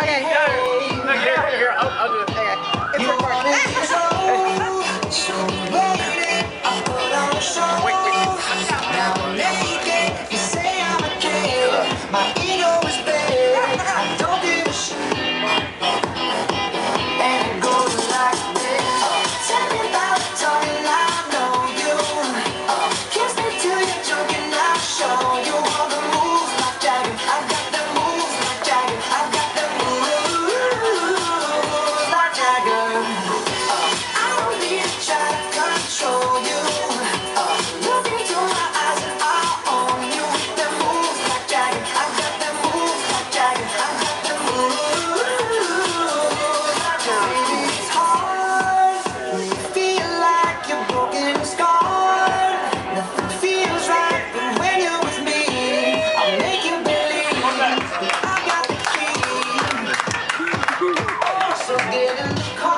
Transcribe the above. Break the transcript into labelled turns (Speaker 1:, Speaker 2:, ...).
Speaker 1: Aí, aí. So get in the car.